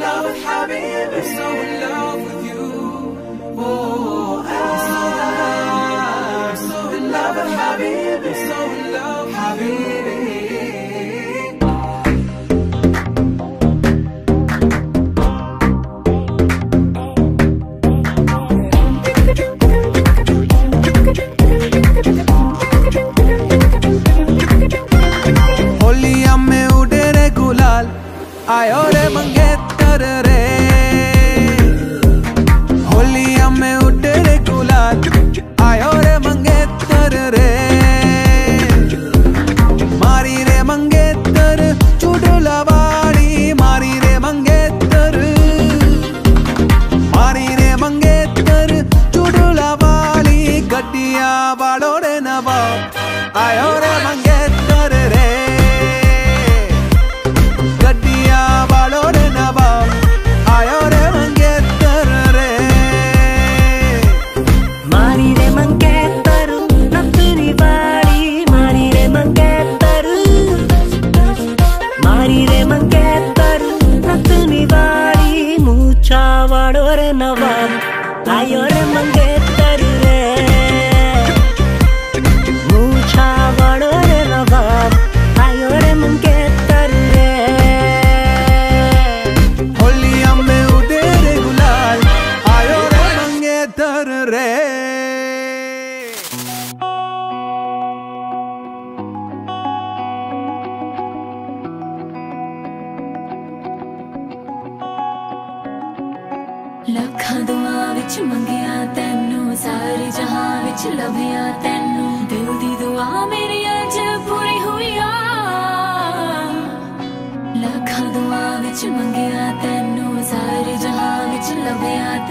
love with Habibi. I'm so in love with you. Oh, I'm so in love. Habibi. I'm so in love, Habibi. होलिया में उड़े रे गुलाल आयो रे मंगेतर रे। होलिया में उठे रे गुलाल आयो रे मंगेतर रे। 만 돼. ਲੱਖਾਂ ਦੁਆ ਵਿੱਚ ਮੰਗਿਆ ਤੈਨੂੰ, ਸਾਰੇ ਜਹਾਂ ਵਿੱਚ ਲੱਭਿਆ ਤੈਨੂੰ। ਦਿਲ ਦੀ ਦੁਆ ਮੇਰੀ ਅੱਜ ਪੂਰੀ ਹੋਈ ਆ। ਲੱਖਾਂ ਦੁਆ ਵਿੱਚ ਮੰਗਿਆ ਤੈਨੂੰ, ਸਾਰੇ ਜਹਾਂ ਵਿੱਚ ਲੱਭਿਆ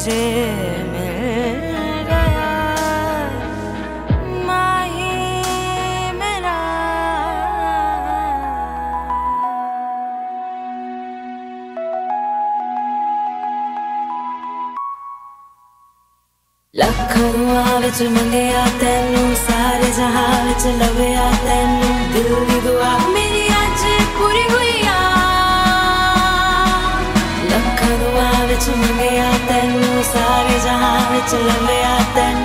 मेरी जे मिल गया माही मेरा ਲੱਖਾਂ ਦੁਆ ਵਿੱਚ ਮੰਗਿਆ ਤੈਨੂੰ ਸਾਰੇ ਜਹਾਂ ਵਿੱਚ ਲੱਭਿਆ ਤੈਨੂੰ noche le veía